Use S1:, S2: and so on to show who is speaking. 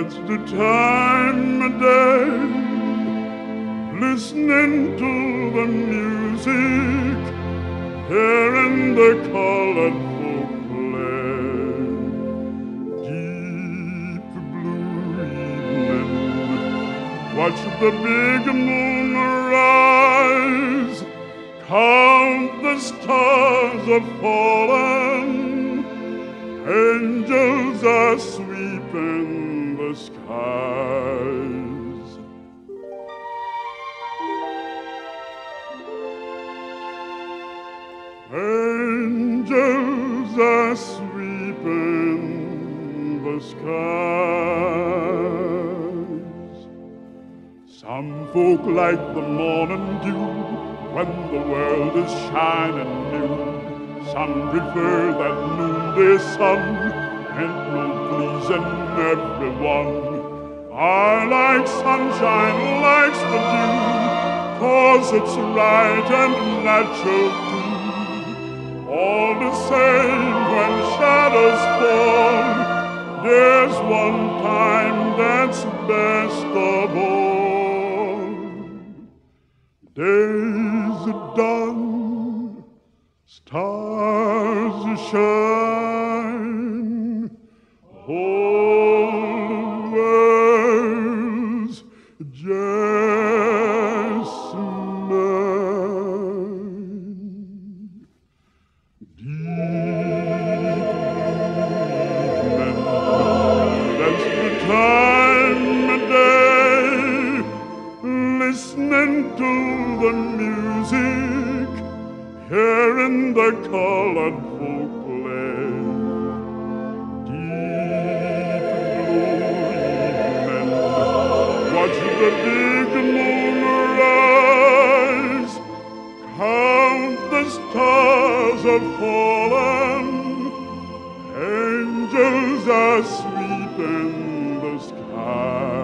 S1: That's the time of day, listening to the music, hearing the colorful play. Deep blue evening, watch the big moon rise, count the stars are falling. Angels are sweeping the skies. Angels are sweeping the skies. Some folk like the morning dew when the world is shining new. Some prefer that noonday sun, and pleasing everyone. I like sunshine, likes the dew, cause it's right and natural too. All the same when shadows fall, there's one time that's best of all. Days are done, stars shine, the day, listening to the music, hearing the big moon rise, count the stars are fallen. Angels are sweeping the skies.